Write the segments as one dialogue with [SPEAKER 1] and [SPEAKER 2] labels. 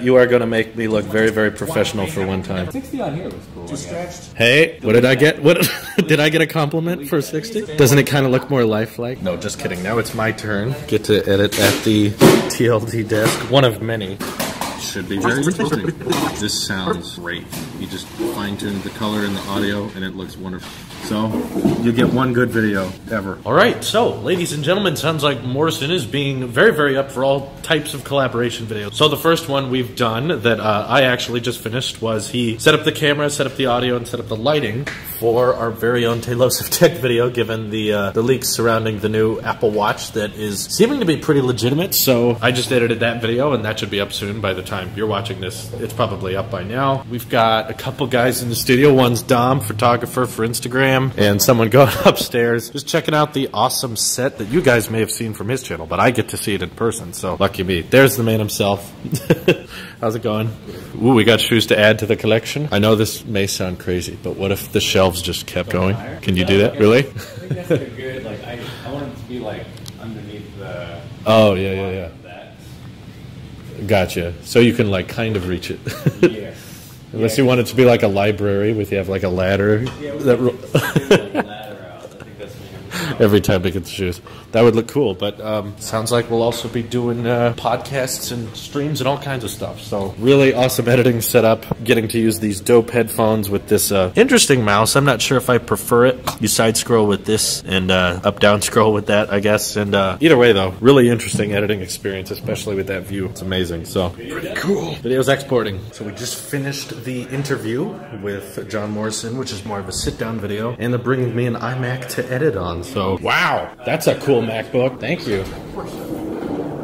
[SPEAKER 1] You are going to make me look very, very professional for one time.
[SPEAKER 2] 60 on here was cool. I.
[SPEAKER 1] Hey, what did I get? What did I get a compliment for 60? Doesn't it kind of look more lifelike? No, just kidding. Now it's my turn. Get to edit at the TLD desk. One of many. Should be very interesting. This sounds great. You just fine tuned the color and the audio, and it looks wonderful. So you get one good video ever. All right, so ladies and gentlemen, sounds like Morrison is being very, very up for all types of collaboration videos. So the first one we've done that uh, I actually just finished was he set up the camera, set up the audio, and set up the lighting for our very own Tailosive Tech video, given the uh, the leaks surrounding the new Apple Watch that is seeming to be pretty legitimate. So I just edited that video, and that should be up soon. By the time you're watching this, it's probably up by now. We've got a couple guys in the studio. One's Dom, photographer for Instagram, and someone going upstairs, just checking out the awesome set that you guys may have seen from his channel, but I get to see it in person. So lucky me. There's the man himself. How's it going? Ooh, we got shoes to add to the collection. I know this may sound crazy, but what if the shelves just kept going? Can you do that? Really?
[SPEAKER 2] I think that's a good, like, I, I want it to be, like, underneath the...
[SPEAKER 1] Oh, yeah, yeah, yeah. Gotcha. So you can like kind of reach it.
[SPEAKER 2] Yeah.
[SPEAKER 1] Unless you want it to be like a library with you have like a ladder
[SPEAKER 2] Yeah,
[SPEAKER 1] that
[SPEAKER 2] could
[SPEAKER 1] ro-
[SPEAKER 2] do, like, ladder out. I think that's maybe-
[SPEAKER 1] every time they get the shoes. That would look cool. But um, sounds like we'll also be doing uh, podcasts and streams and all kinds of stuff. So really awesome editing setup. Getting to use these dope headphones with this uh, interesting mouse. I'm not sure if I prefer it. You side scroll with this and uh, up down scroll with that, I guess. And uh, either way, though, really interesting editing experience, especially with that view. It's amazing. So pretty cool. Video's exporting. So we just finished the interview with John Morrison, which is more of a sit down video, and they're bringing me an iMac to edit on. So wow, that's a cool MacBook. Thank you.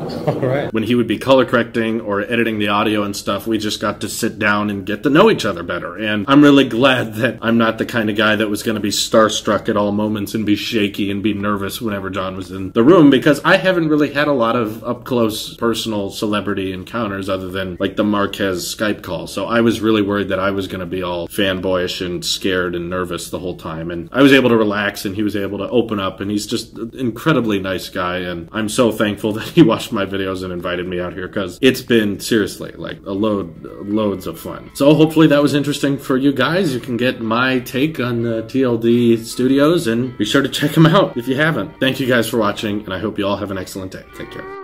[SPEAKER 1] All right. When he would be color correcting or editing the audio and stuff, we just got to sit down and get to know each other better. And I'm really glad that I'm not the kind of guy that was going to be starstruck at all moments and be shaky and be nervous whenever John was in the room because I haven't really had a lot of up close personal celebrity encounters other than like the Marques Skype call. So I was really worried that I was going to be all fanboyish and scared and nervous the whole time. And I was able to relax and he was able to open up and he's just an incredibly nice guy. And I'm so thankful that he watched my videos and invited me out here because it's been seriously like a load, loads of fun. So hopefully that was interesting for you guys. You can get my take on the TLD studios and be sure to check them out if you haven't. Thank you guys for watching and I hope you all have an excellent day. Take care.